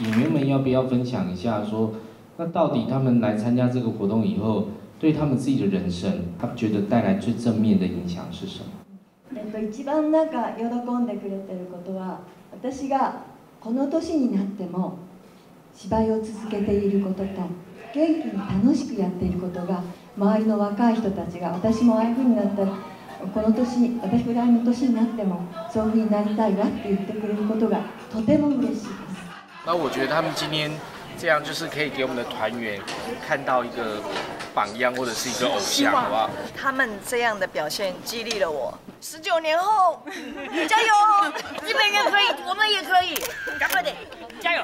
演员们要不要分享一下，说那到底他们来参加这个活动以后，对他们自己的人生，他觉得带来最正面的影响是什么？えっと一番なんか喜んでくれてることは私がこの年になっても芝居を続けていることと元気に楽しくやっていることが周りの若い人たちが私もああいうふうになったらこの年私ぐらいの年になってもそういうふうになりたいわって言ってくれることがとても嬉しいです。那我觉得他们今天这样就是可以给我们的团员看到一个榜样或者是一个偶像，好不好？他们这样的表现激励了我。十九年后，加油！日本人可以，我们也可以，赶快点，加油！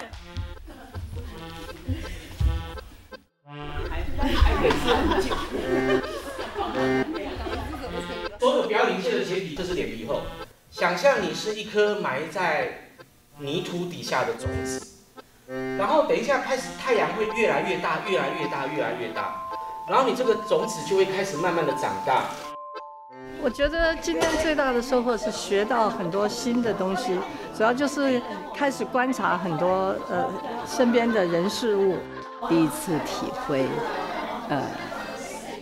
所有表演一切的前提就是脸皮厚。想象你是一颗埋在泥土底下的种子，然后等一下开始太阳会越来越大，越来越大，越来越大，然后你这个种子就会开始慢慢的长大。我觉得今天最大的收获是学到很多新的东西，主要就是开始观察很多呃身边的人事物，第一次体会，呃，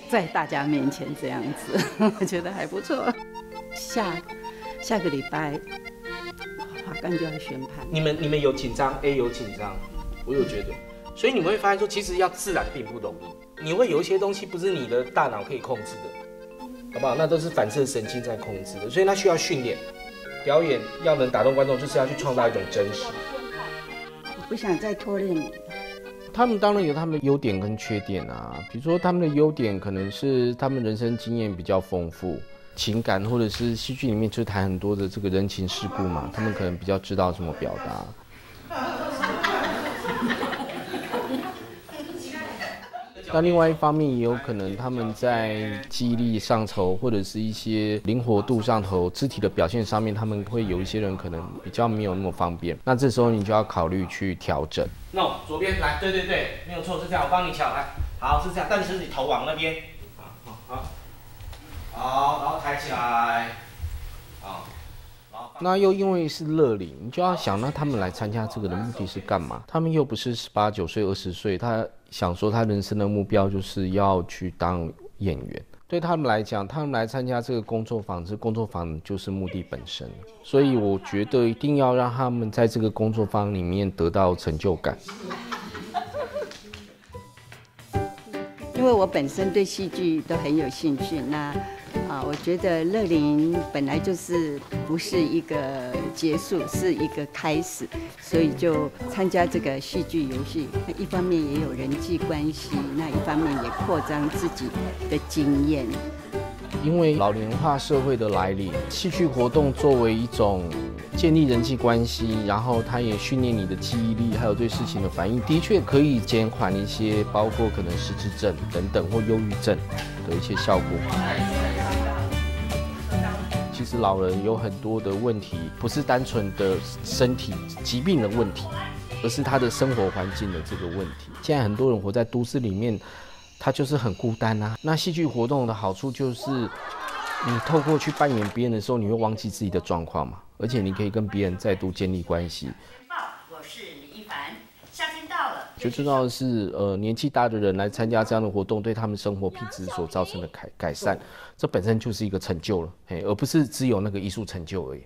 在大家面前这样子，我觉得还不错。下下个礼拜华冈就要宣判，你们你们有紧张，A 有紧张，我有觉得，所以你们会发现说，其实要自然并不容易，你会有一些东西不是你的大脑可以控制的。好不好？那都是反射神经在控制的，所以它需要训练。表演要能打动观众，就是要去创造一种真实。我不想再拖累你。他们当然有他们的优点跟缺点啊，比如说他们的优点可能是他们人生经验比较丰富，情感或者是戏剧里面就谈很多的这个人情世故嘛，他们可能比较知道怎么表达。那另外一方面也有可能，他们在记忆力上头，或者是一些灵活度上头、肢体的表现上面，他们会有一些人可能比较没有那么方便。那这时候你就要考虑去调整。No，左边来，对对对，没有错，是这样，我帮你瞧，来，好，是这样，但是你头往那边，好好好，好，然后抬起来，那又因为是乐龄，你就要想，那他们来参加这个的目的是干嘛？他们又不是十八九岁、二十岁，他想说他人生的目标就是要去当演员。对他们来讲，他们来参加这个工作坊，这工作坊就是目的本身。所以我觉得一定要让他们在这个工作坊里面得到成就感。因为我本身对戏剧都很有兴趣，那。啊，我觉得乐龄本来就是不是一个结束，是一个开始，所以就参加这个戏剧游戏。那一方面也有人际关系，那一方面也扩张自己的经验。因为老龄化社会的来临，戏剧活动作为一种建立人际关系，然后它也训练你的记忆力，还有对事情的反应，的确可以减缓一些，包括可能失智症等等或忧郁症的一些效果。老人有很多的问题，不是单纯的身体疾病的问题，而是他的生活环境的这个问题。现在很多人活在都市里面，他就是很孤单啊。那戏剧活动的好处就是，你透过去扮演别人的时候，你会忘记自己的状况嘛，而且你可以跟别人再度建立关系。我是李一凡，夏天到了，最重要的是，呃，年纪大的人来参加这样的活动，对他们生活品质所造成的改改善。这本身就是一个成就了，嘿，而不是只有那个艺术成就而已。